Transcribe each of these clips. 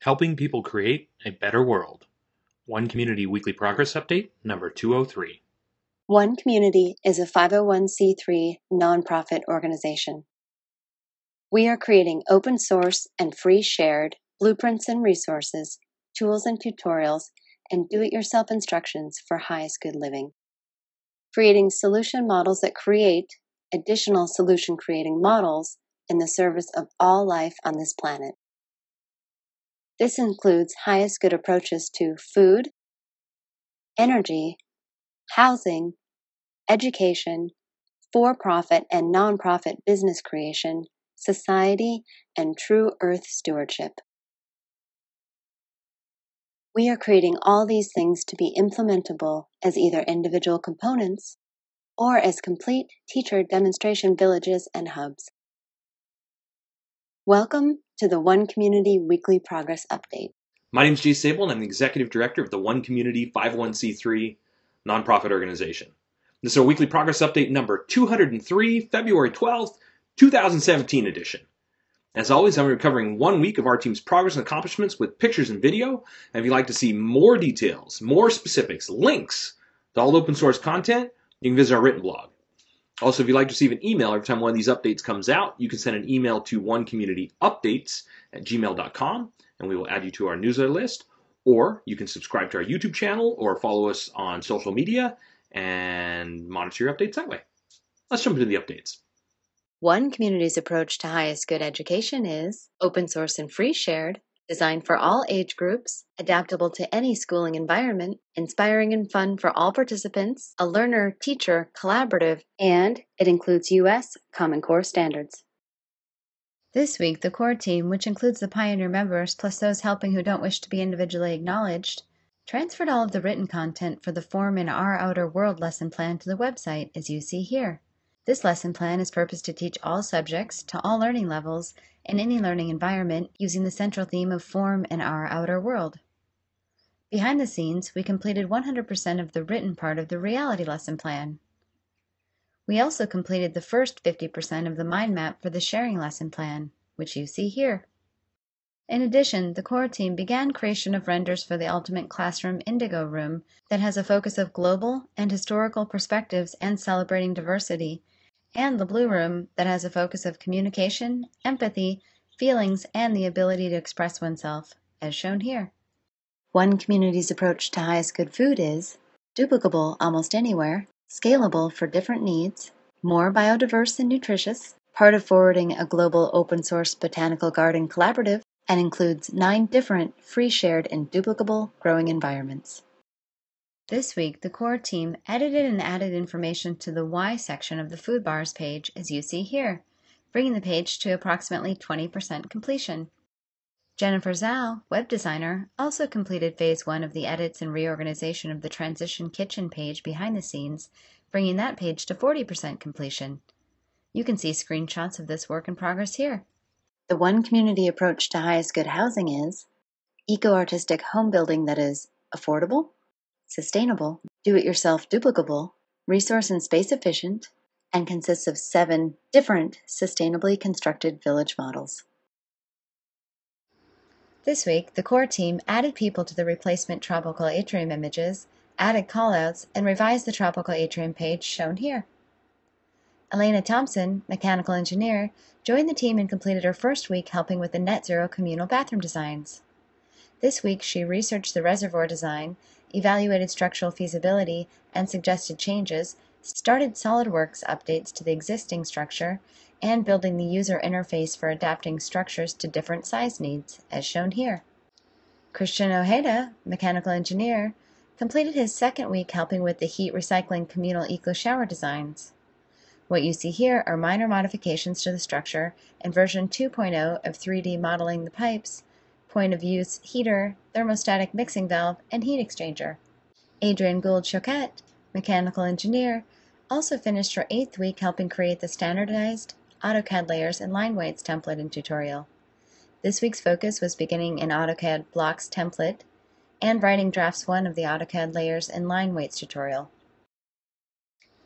Helping people create a better world. One Community Weekly Progress Update, number 203. One Community is a 501c3 nonprofit organization. We are creating open source and free shared blueprints and resources, tools and tutorials, and do it yourself instructions for highest good living. Creating solution models that create additional solution creating models in the service of all life on this planet. This includes highest good approaches to food, energy, housing, education, for profit and nonprofit business creation, society, and true earth stewardship. We are creating all these things to be implementable as either individual components or as complete teacher demonstration villages and hubs. Welcome to the One Community Weekly Progress Update. My name is Jay Sable, and I'm the Executive Director of the One Community 501c3 nonprofit organization. This is our weekly progress update number 203, February 12th, 2017 edition. As always, I'm covering one week of our team's progress and accomplishments with pictures and video. And if you'd like to see more details, more specifics, links to all open source content, you can visit our written blog. Also, if you'd like to receive an email every time one of these updates comes out, you can send an email to onecommunityupdates at gmail.com and we will add you to our newsletter list. Or you can subscribe to our YouTube channel or follow us on social media and monitor your updates that way. Let's jump into the updates. One community's approach to highest good education is open source and free shared, designed for all age groups, adaptable to any schooling environment, inspiring and fun for all participants, a learner teacher collaborative, and it includes U.S. Common Core standards. This week, the core team, which includes the Pioneer members plus those helping who don't wish to be individually acknowledged, transferred all of the written content for the Form in Our Outer World lesson plan to the website, as you see here. This lesson plan is purposed to teach all subjects to all learning levels in any learning environment using the central theme of form in our outer world. Behind the scenes, we completed 100% of the written part of the reality lesson plan. We also completed the first 50% of the mind map for the sharing lesson plan, which you see here. In addition, the core team began creation of renders for the Ultimate Classroom Indigo Room that has a focus of global and historical perspectives and celebrating diversity and the Blue Room that has a focus of communication, empathy, feelings, and the ability to express oneself, as shown here. One community's approach to highest good food is duplicable almost anywhere, scalable for different needs, more biodiverse and nutritious, part of forwarding a global open source botanical garden collaborative, and includes nine different free shared and duplicable growing environments. This week, the core team edited and added information to the Why section of the food bars page, as you see here, bringing the page to approximately 20% completion. Jennifer Zhao, web designer, also completed phase one of the edits and reorganization of the transition kitchen page behind the scenes, bringing that page to 40% completion. You can see screenshots of this work in progress here. The one community approach to highest good housing is eco artistic home building that is affordable, sustainable, do-it-yourself duplicable, resource and space efficient, and consists of seven different sustainably constructed village models. This week, the core team added people to the replacement tropical atrium images, added callouts, and revised the tropical atrium page shown here. Elena Thompson, mechanical engineer, joined the team and completed her first week helping with the net zero communal bathroom designs. This week, she researched the reservoir design evaluated structural feasibility and suggested changes, started SOLIDWORKS updates to the existing structure, and building the user interface for adapting structures to different size needs, as shown here. Christian Ojeda, mechanical engineer, completed his second week helping with the heat recycling communal eco shower designs. What you see here are minor modifications to the structure and version 2.0 of 3D modeling the pipes point of use heater, thermostatic mixing valve, and heat exchanger. Adrienne Gould Choquette, mechanical engineer, also finished her eighth week helping create the standardized AutoCAD layers and line weights template and tutorial. This week's focus was beginning an AutoCAD blocks template and writing drafts 1 of the AutoCAD layers and line weights tutorial.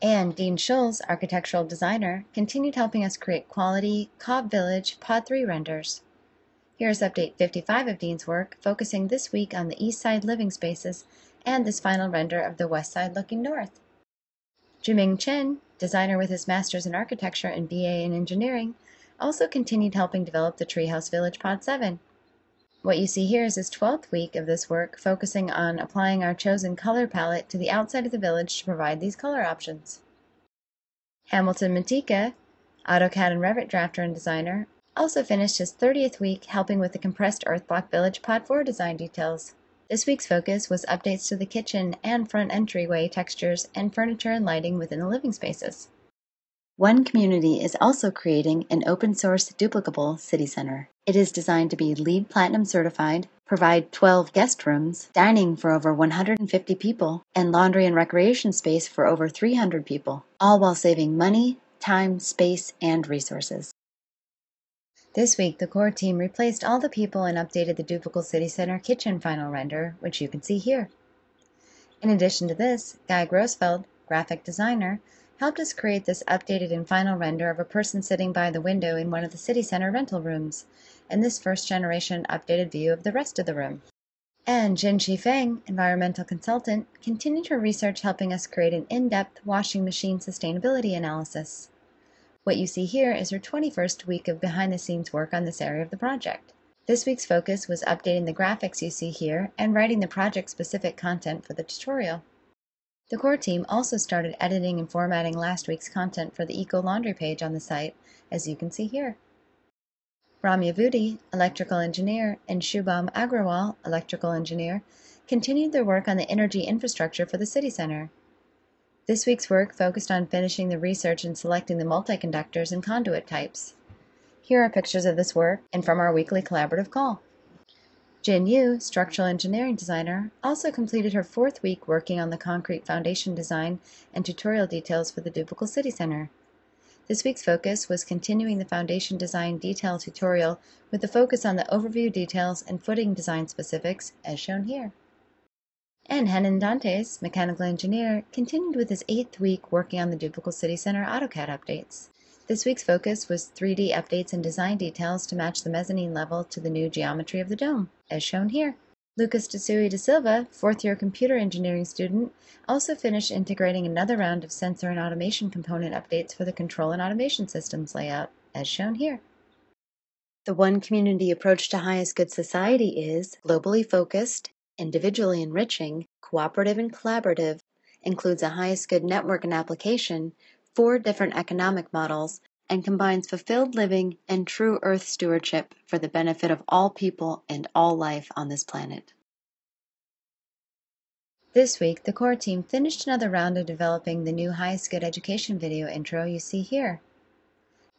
And Dean Schulz, architectural designer, continued helping us create quality Cob Village Pod 3 renders. Here's update 55 of Dean's work, focusing this week on the east side living spaces and this final render of the west side looking north. Juming Chen, designer with his master's in architecture and BA in engineering, also continued helping develop the Treehouse Village Pod 7. What you see here is his 12th week of this work, focusing on applying our chosen color palette to the outside of the village to provide these color options. Hamilton Matika, AutoCAD and Revit drafter and designer, also finished his 30th week helping with the compressed earth block village Pod 4 design details. This week's focus was updates to the kitchen and front entryway textures and furniture and lighting within the living spaces. One Community is also creating an open source duplicable city center. It is designed to be LEED Platinum certified, provide 12 guest rooms, dining for over 150 people, and laundry and recreation space for over 300 people, all while saving money, time, space, and resources. This week, the core team replaced all the people and updated the Duplicable City Center kitchen final render, which you can see here. In addition to this, Guy Grossfeld, graphic designer, helped us create this updated and final render of a person sitting by the window in one of the city center rental rooms, and this first generation updated view of the rest of the room. And Jin Shi Feng, environmental consultant, continued her research helping us create an in-depth washing machine sustainability analysis. What you see here is her 21st week of behind-the-scenes work on this area of the project. This week's focus was updating the graphics you see here and writing the project-specific content for the tutorial. The core team also started editing and formatting last week's content for the Eco Laundry page on the site, as you can see here. Ramya Vudi, electrical engineer, and Shubham Agrawal, electrical engineer, continued their work on the energy infrastructure for the city center. This week's work focused on finishing the research and selecting the multiconductors and conduit types. Here are pictures of this work and from our weekly collaborative call. Jin Yu, structural engineering designer, also completed her fourth week working on the concrete foundation design and tutorial details for the Duplicable City Center. This week's focus was continuing the foundation design detail tutorial with a focus on the overview details and footing design specifics, as shown here. And Henan Dantes, mechanical engineer, continued with his eighth week working on the Duplicable City Center AutoCAD updates. This week's focus was 3D updates and design details to match the mezzanine level to the new geometry of the dome, as shown here. Lucas Desui da Silva, fourth year computer engineering student, also finished integrating another round of sensor and automation component updates for the control and automation systems layout, as shown here. The One Community approach to highest good society is globally focused, individually enriching, cooperative and collaborative, includes a highest good network and application, four different economic models, and combines fulfilled living and true earth stewardship for the benefit of all people and all life on this planet. This week, the core team finished another round of developing the new highest good education video intro you see here,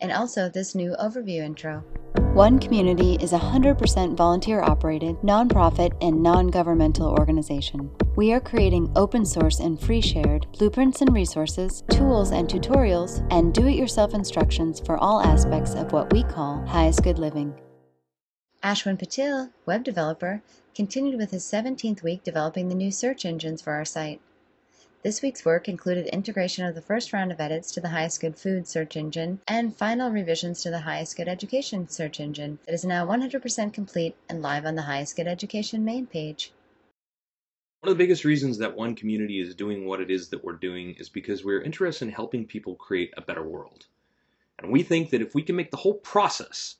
and also this new overview intro. One Community is a 100% volunteer operated, nonprofit, and non governmental organization. We are creating open source and free shared blueprints and resources, tools and tutorials, and do it yourself instructions for all aspects of what we call highest good living. Ashwin Patil, web developer, continued with his 17th week developing the new search engines for our site. This week's work included integration of the first round of edits to the Highest Good Food search engine and final revisions to the Highest Good Education search engine that is now 100% complete and live on the Highest Good Education main page. One of the biggest reasons that one community is doing what it is that we're doing is because we're interested in helping people create a better world. And we think that if we can make the whole process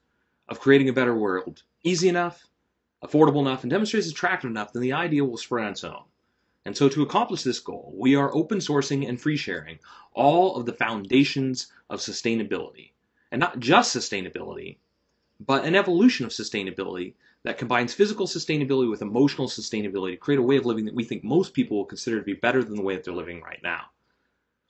of creating a better world easy enough, affordable enough, and demonstrates attractive enough, then the idea will spread on its own. And so to accomplish this goal, we are open sourcing and free sharing all of the foundations of sustainability. And not just sustainability, but an evolution of sustainability that combines physical sustainability with emotional sustainability to create a way of living that we think most people will consider to be better than the way that they're living right now.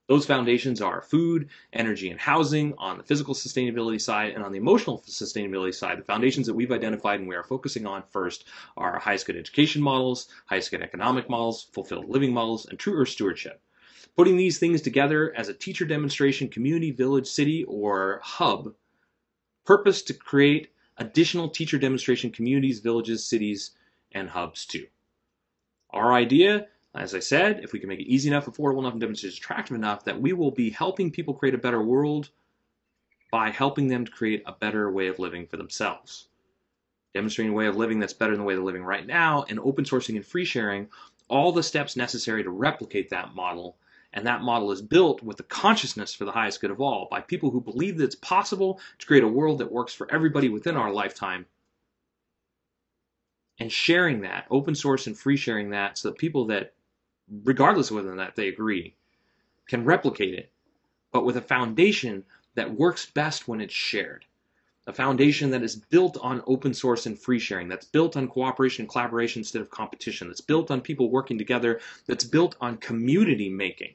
Those foundations are food, energy, and housing on the physical sustainability side, and on the emotional sustainability side, the foundations that we've identified and we are focusing on first are highest good education models, highest good economic models, fulfilled living models, and true earth stewardship. Putting these things together as a teacher demonstration community, village, city, or hub, purpose to create additional teacher demonstration communities, villages, cities, and hubs too. Our idea as I said, if we can make it easy enough, affordable enough, and demonstrate attractive enough, that we will be helping people create a better world by helping them to create a better way of living for themselves. demonstrating a way of living that's better than the way they're living right now, and open sourcing and free sharing all the steps necessary to replicate that model. And that model is built with the consciousness for the highest good of all by people who believe that it's possible to create a world that works for everybody within our lifetime. And sharing that, open source and free sharing that, so that people that, regardless of whether or not they agree, can replicate it, but with a foundation that works best when it's shared a foundation that is built on open source and free sharing, that's built on cooperation and collaboration instead of competition, that's built on people working together, that's built on community making.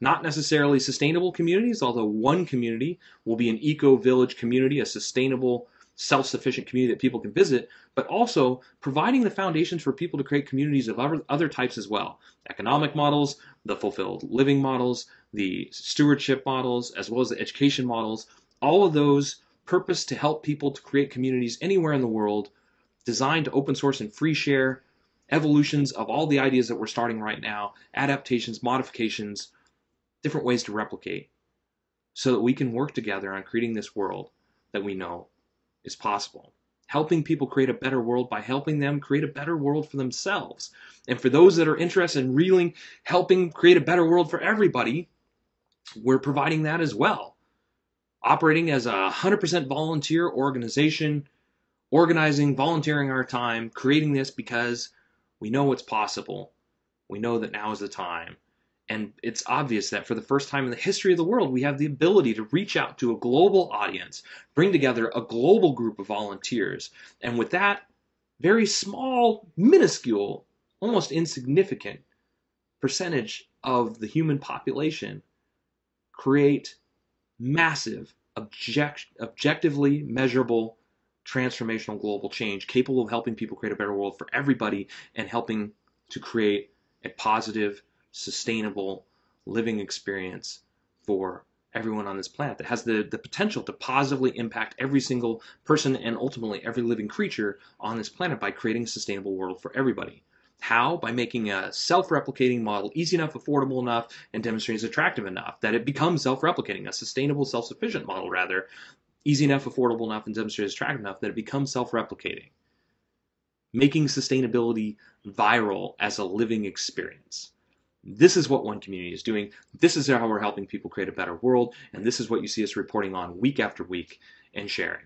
Not necessarily sustainable communities, although one community will be an eco village community, a sustainable, self sufficient community that people can visit, but also providing the foundations for people to create communities of other, other types as well. Economic models, the fulfilled living models, the stewardship models, as well as the education models, all of those purpose to help people to create communities anywhere in the world, designed to open source and free share, evolutions of all the ideas that we're starting right now, adaptations, modifications, different ways to replicate, so that we can work together on creating this world that we know is possible. Helping people create a better world by helping them create a better world for themselves. And for those that are interested in really helping create a better world for everybody, we're providing that as well operating as a 100% volunteer organization, organizing, volunteering our time, creating this because we know it's possible. We know that now is the time. And it's obvious that for the first time in the history of the world, we have the ability to reach out to a global audience, bring together a global group of volunteers. And with that very small, minuscule, almost insignificant percentage of the human population, create massive, object, objectively measurable, transformational global change capable of helping people create a better world for everybody and helping to create a positive, sustainable living experience for everyone on this planet that has the, the potential to positively impact every single person and ultimately every living creature on this planet by creating a sustainable world for everybody. How? By making a self-replicating model easy enough, affordable enough, and demonstrating it's attractive enough that it becomes self-replicating, a sustainable, self-sufficient model rather, easy enough, affordable enough, and demonstrates attractive enough that it becomes self-replicating. Making sustainability viral as a living experience. This is what One Community is doing. This is how we're helping people create a better world, and this is what you see us reporting on week after week and sharing.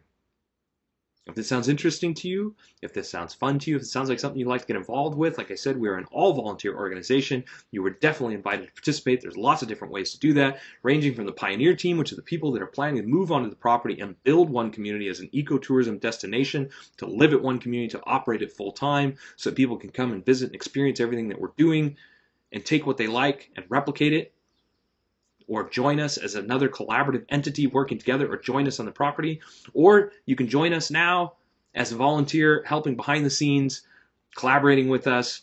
If this sounds interesting to you, if this sounds fun to you, if it sounds like something you'd like to get involved with, like I said, we're an all volunteer organization. You were definitely invited to participate. There's lots of different ways to do that, ranging from the pioneer team, which are the people that are planning to move onto the property and build one community as an ecotourism destination, to live at one community, to operate it full time, so people can come and visit and experience everything that we're doing and take what they like and replicate it or join us as another collaborative entity working together or join us on the property. Or you can join us now as a volunteer helping behind the scenes, collaborating with us,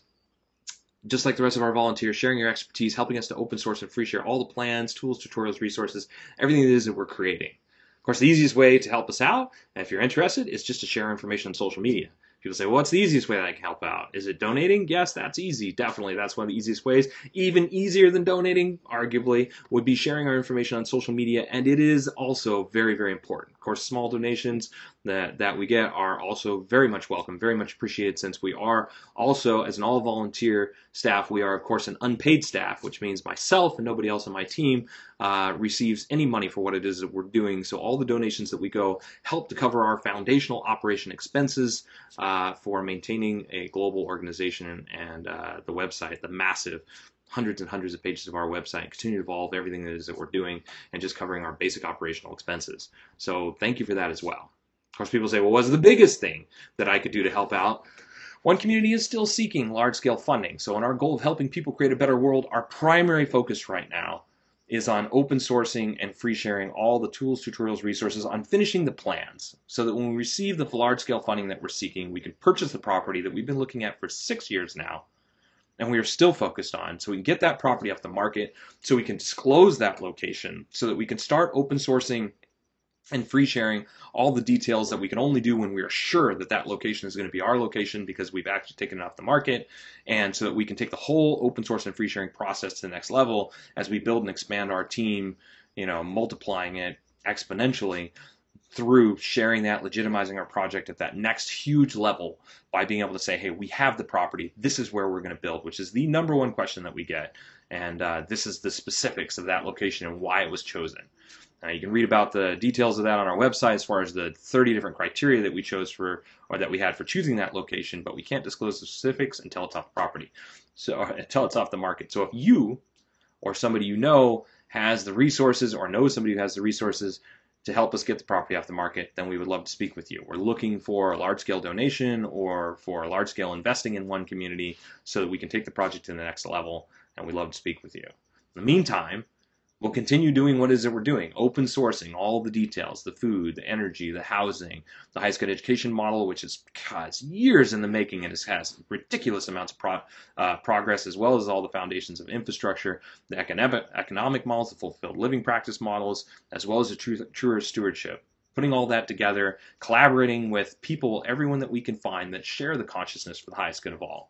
just like the rest of our volunteers, sharing your expertise, helping us to open source and free share all the plans, tools, tutorials, resources, everything it is that we're creating. Of course, the easiest way to help us out, if you're interested, is just to share information on social media. People say, well, what's the easiest way that I can help out? Is it donating? Yes, that's easy. Definitely. That's one of the easiest ways. Even easier than donating, arguably, would be sharing our information on social media. And it is also very, very important. Of course, small donations that, that we get are also very much welcome, very much appreciated since we are also, as an all volunteer staff, we are, of course, an unpaid staff, which means myself and nobody else on my team uh, receives any money for what it is that we're doing. So all the donations that we go help to cover our foundational operation expenses. Uh, for maintaining a global organization and, and uh, the website, the massive hundreds and hundreds of pages of our website, continue to evolve everything that is that we're doing, and just covering our basic operational expenses. So thank you for that as well. Of course, people say, well, what's the biggest thing that I could do to help out? One community is still seeking large scale funding. So, in our goal of helping people create a better world, our primary focus right now is on open sourcing and free sharing all the tools, tutorials, resources on finishing the plans so that when we receive the large scale funding that we're seeking, we can purchase the property that we've been looking at for six years now and we are still focused on so we can get that property off the market so we can disclose that location so that we can start open sourcing and free sharing all the details that we can only do when we are sure that that location is going to be our location because we've actually taken it off the market and so that we can take the whole open source and free sharing process to the next level as we build and expand our team you know multiplying it exponentially through sharing that, legitimizing our project at that next huge level by being able to say, hey, we have the property. This is where we're going to build, which is the number one question that we get. And uh, this is the specifics of that location and why it was chosen. Uh, you can read about the details of that on our website as far as the 30 different criteria that we chose for, or that we had for choosing that location, but we can't disclose the specifics until it's off the property. So until it's off the market. So if you or somebody you know has the resources or knows somebody who has the resources to help us get the property off the market, then we would love to speak with you. We're looking for a large scale donation or for a large scale investing in one community so that we can take the project to the next level, and we'd love to speak with you. In the meantime, We'll continue doing what is it we're doing, open sourcing all the details, the food, the energy, the housing, the high school education model, which is God, years in the making and has ridiculous amounts of pro, uh, progress, as well as all the foundations of infrastructure, the economic, economic models, the fulfilled living practice models, as well as the true, truer stewardship. Putting all that together, collaborating with people, everyone that we can find that share the consciousness for the highest good of all,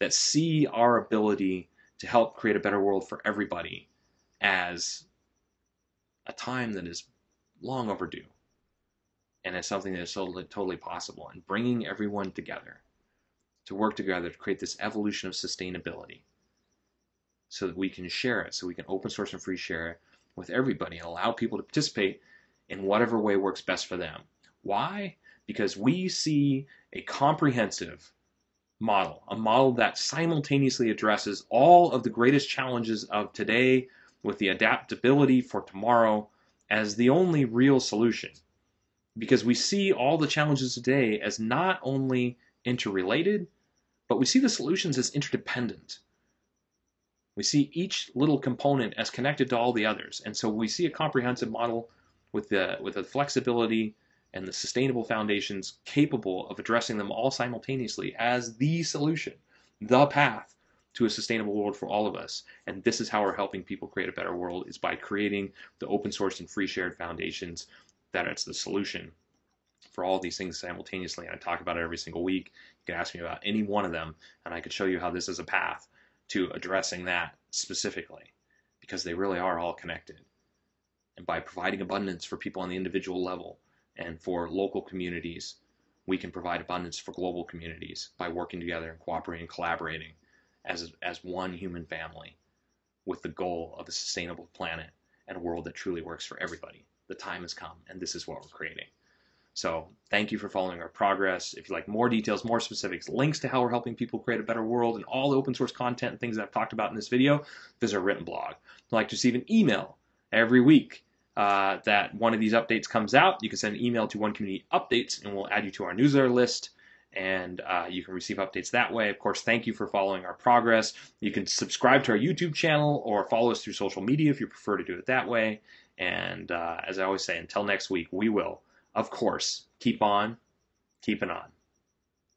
that see our ability to help create a better world for everybody as a time that is long overdue and as something that is totally, totally possible and bringing everyone together to work together to create this evolution of sustainability so that we can share it so we can open source and free share it with everybody and allow people to participate in whatever way works best for them. Why? Because we see a comprehensive model a model that simultaneously addresses all of the greatest challenges of today with the adaptability for tomorrow as the only real solution. Because we see all the challenges today as not only interrelated, but we see the solutions as interdependent. We see each little component as connected to all the others. And so we see a comprehensive model with the, with the flexibility and the sustainable foundations capable of addressing them all simultaneously as the solution, the path to a sustainable world for all of us. And this is how we're helping people create a better world is by creating the open source and free shared foundations that it's the solution for all these things simultaneously. And I talk about it every single week. You can ask me about any one of them, and I could show you how this is a path to addressing that specifically, because they really are all connected. And by providing abundance for people on the individual level and for local communities, we can provide abundance for global communities by working together and cooperating and collaborating as, as one human family with the goal of a sustainable planet and a world that truly works for everybody. The time has come, and this is what we're creating. So, thank you for following our progress. If you like more details, more specifics, links to how we're helping people create a better world, and all the open source content and things that I've talked about in this video, visit our written blog. You'd like to receive an email every week uh, that one of these updates comes out, you can send an email to One Community Updates, and we'll add you to our newsletter list and uh, you can receive updates that way. Of course, thank you for following our progress. You can subscribe to our YouTube channel or follow us through social media if you prefer to do it that way. And uh, as I always say, until next week, we will, of course, keep on keeping on.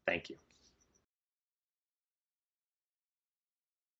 Thank you.